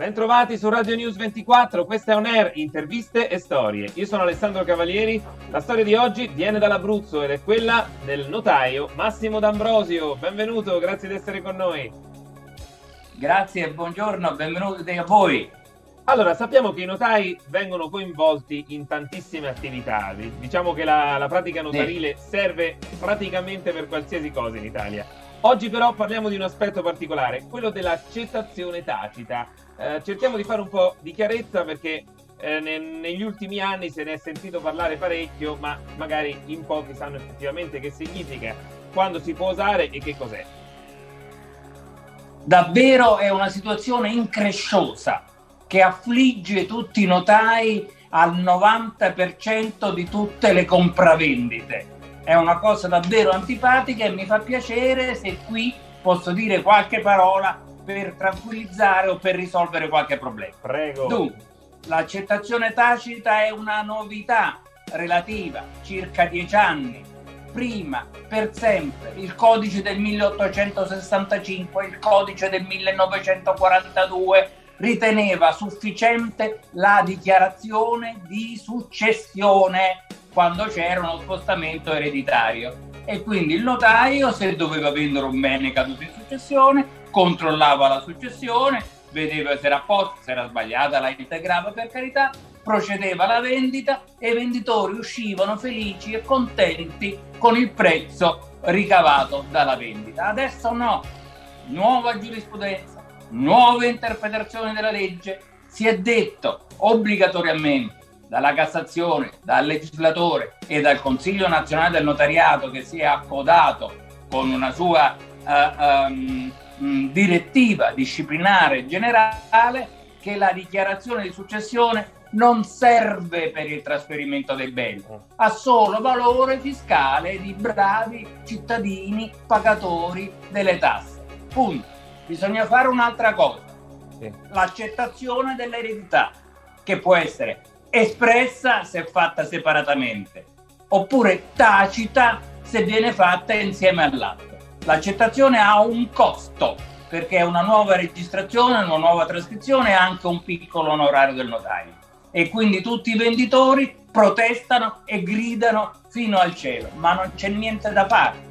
Bentrovati su Radio News 24, questa è On Air, interviste e storie. Io sono Alessandro Cavalieri, la storia di oggi viene dall'Abruzzo ed è quella del notaio Massimo D'Ambrosio. Benvenuto, grazie di essere con noi. Grazie e buongiorno, benvenuti a voi. Allora, sappiamo che i notai vengono coinvolti in tantissime attività. Diciamo che la, la pratica notarile sì. serve praticamente per qualsiasi cosa in Italia. Oggi però parliamo di un aspetto particolare, quello dell'accettazione tacita. Eh, cerchiamo di fare un po' di chiarezza perché eh, ne, negli ultimi anni se ne è sentito parlare parecchio, ma magari in pochi sanno effettivamente che significa, quando si può usare e che cos'è. Davvero è una situazione incresciosa che affligge tutti i notai al 90% di tutte le compravendite. È una cosa davvero antipatica e mi fa piacere se qui posso dire qualche parola per tranquillizzare o per risolvere qualche problema. Prego. Dunque, l'accettazione tacita è una novità relativa, circa dieci anni. Prima, per sempre, il codice del 1865, il codice del 1942 riteneva sufficiente la dichiarazione di successione quando c'era uno spostamento ereditario. E quindi il notaio se doveva vendere un bene caduto in successione controllava la successione, vedeva se era a posto, se era sbagliata, la integrava per carità, procedeva alla vendita e i venditori uscivano felici e contenti con il prezzo ricavato dalla vendita. Adesso no, nuova giurisprudenza, nuove interpretazioni della legge, si è detto obbligatoriamente dalla Cassazione, dal legislatore e dal Consiglio nazionale del notariato che si è accodato con una sua uh, um, direttiva disciplinare generale che la dichiarazione di successione non serve per il trasferimento dei beni, ha solo valore fiscale di bravi cittadini pagatori delle tasse. Punto. Bisogna fare un'altra cosa, l'accettazione dell'eredità, che può essere espressa se fatta separatamente, oppure tacita se viene fatta insieme all'atto. L'accettazione ha un costo perché è una nuova registrazione, una nuova trascrizione e anche un piccolo onorario del notaio. E quindi tutti i venditori protestano e gridano fino al cielo, ma non c'è niente da fare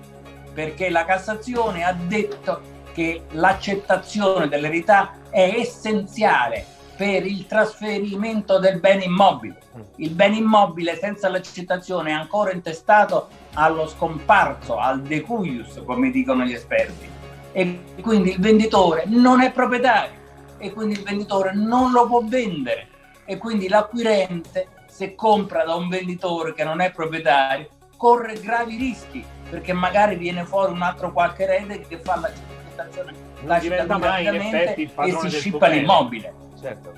perché la Cassazione ha detto che l'accettazione dell'eredità è essenziale per il trasferimento del bene immobile. Mm. Il bene immobile senza l'accettazione è ancora intestato allo scomparso, al decuius, come dicono gli esperti. E quindi il venditore non è proprietario e quindi il venditore non lo può vendere e quindi l'acquirente se compra da un venditore che non è proprietario corre gravi rischi perché magari viene fuori un altro qualche erede che fa l'accettazione l'accettazione e si scippa l'immobile certo.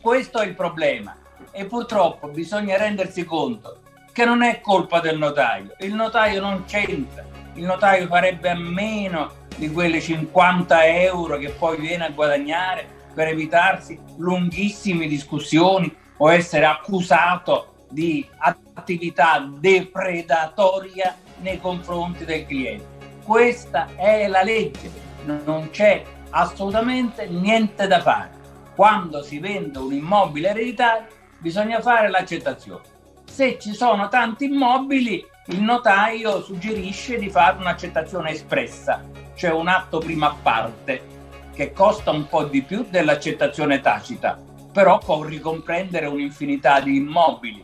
Questo è il problema. E purtroppo bisogna rendersi conto che non è colpa del notaio, il notaio non c'entra, il notaio farebbe a meno di quelle 50 euro che poi viene a guadagnare per evitarsi lunghissime discussioni o essere accusato di attività depredatoria nei confronti del cliente. Questa è la legge, non c'è assolutamente niente da fare quando si vende un immobile ereditario bisogna fare l'accettazione. Se ci sono tanti immobili, il notaio suggerisce di fare un'accettazione espressa, cioè un atto prima parte, che costa un po' di più dell'accettazione tacita, però può ricomprendere un'infinità di immobili,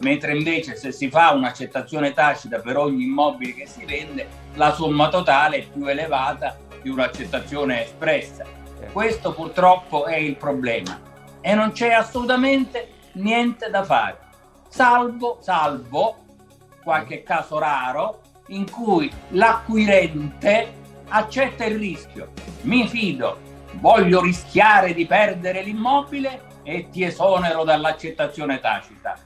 mentre invece se si fa un'accettazione tacita per ogni immobile che si vende, la somma totale è più elevata di un'accettazione espressa questo purtroppo è il problema e non c'è assolutamente niente da fare, salvo, salvo qualche caso raro in cui l'acquirente accetta il rischio. Mi fido, voglio rischiare di perdere l'immobile e ti esonero dall'accettazione tacita.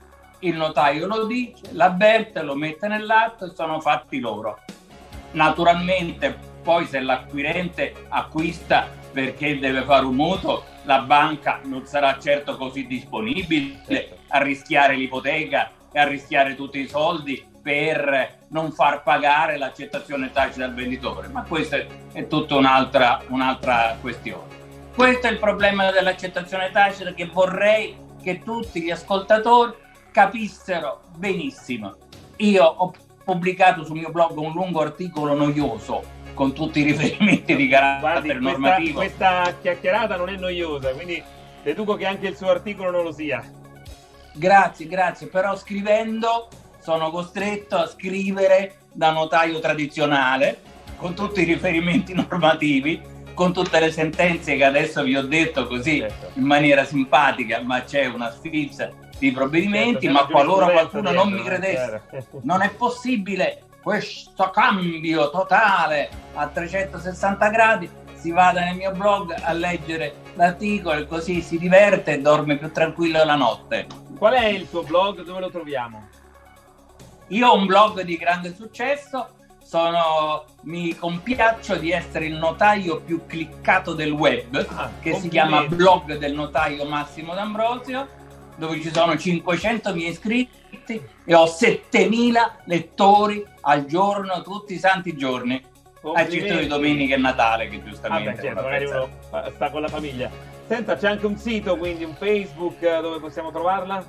Il notaio lo dice, l'avverte, lo mette nell'atto e sono fatti loro. Naturalmente poi se l'acquirente acquista perché deve fare un mutuo, la banca non sarà certo così disponibile a rischiare l'ipoteca e a rischiare tutti i soldi per non far pagare l'accettazione tacita al venditore, ma questa è tutta un'altra, un'altra questione. Questo è il problema dell'accettazione tacita che vorrei che tutti gli ascoltatori capissero benissimo. Io ho pubblicato sul mio blog un lungo articolo noioso con tutti i riferimenti di carattere Guardi, normativo. Questa, questa chiacchierata non è noiosa, quindi deduco che anche il suo articolo non lo sia. Grazie, grazie, però scrivendo sono costretto a scrivere da notaio tradizionale con tutti i riferimenti normativi, con tutte le sentenze che adesso vi ho detto così Certo. in maniera simpatica, ma c'è una sfilza di provvedimenti, Certo, ma qualora qualcuno non mi giurisprudenza credesse, dietro, eh, non è possibile questo cambio totale a 360 gradi, si vada nel mio blog a leggere l'articolo e così si diverte e dorme più tranquillo la notte. Qual è il suo blog? Dove lo troviamo? Io ho un blog di grande successo, sono, mi compiaccio di essere il notaio più cliccato del web, Ah, che si chiama blog del notaio Massimo D'Ambrosio, dove ci sono 500 miei iscritti e ho 7000 lettori al giorno, tutti i santi giorni, eccetto di domenica e Natale, che Ah, giustamente beh, certo, magari uno sta con la famiglia. Senta, c'è anche un sito, quindi un Facebook eh, dove possiamo trovarla?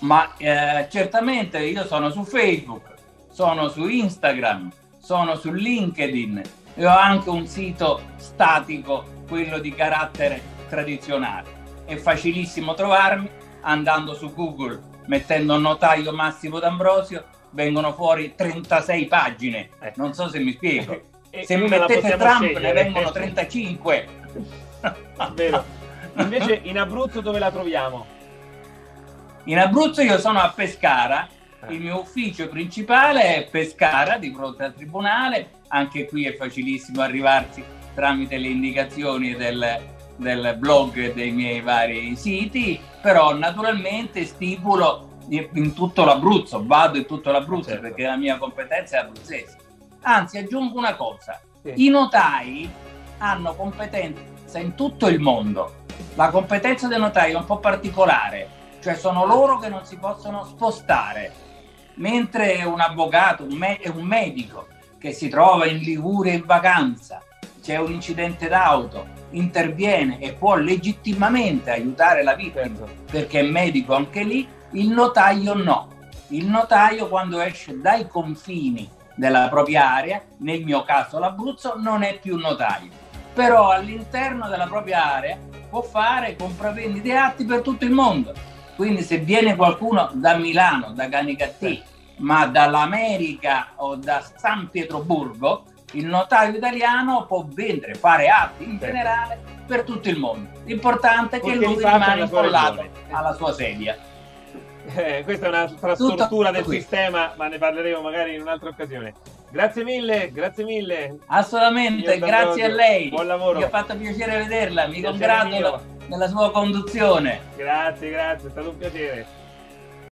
Ma eh, certamente io sono su Facebook, sono su Instagram, sono su LinkedIn e ho anche un sito statico, quello di carattere tradizionale. È facilissimo trovarmi andando su Google, mettendo notaio Massimo D'Ambrosio, vengono fuori 36 pagine. Eh. Non so se mi spiego. E Se mi mettete Trump ne scegliere. vengono 35. Vero. Invece in Abruzzo dove la troviamo? In Abruzzo io sono a Pescara, Eh. il mio ufficio principale è Pescara di fronte al tribunale, anche qui è facilissimo arrivarsi tramite le indicazioni del, del blog dei miei vari siti, però naturalmente stipulo in in tutto l'Abruzzo, vado in tutto l'Abruzzo Certo. perché la mia competenza è abruzzese. Anzi, aggiungo una cosa, Sì. i notai hanno competenza in tutto il mondo. La competenza dei notai è un po' particolare, cioè sono loro che non si possono spostare, mentre un avvocato, un, me- un medico che si trova in Liguria in vacanza, c'è un incidente d'auto, interviene e può legittimamente aiutare la vittima Certo. perché è medico anche lì, il notaio no. Il notaio quando esce dai confini della propria area, nel mio caso l'Abruzzo, non è più notaio. Però all'interno della propria area può fare compravendite e atti per tutto il mondo. Quindi se viene qualcuno da Milano, da Canicattì, ma dall'America o da San Pietroburgo, il notaio italiano può vendere, fare atti in Certo. generale per tutto il mondo. L'importante è che Perché lui rimane nella incollato alla sua sedia. Eh, questa è un'altra Tutto stortura del qui. sistema, ma ne parleremo magari in un'altra occasione. Grazie mille, grazie mille. Assolutamente, grazie a lei. buon lavoro. Mi ha fatto piacere vederla, mi Piacere congratulo mio. della sua conduzione. Grazie, grazie, è stato un piacere.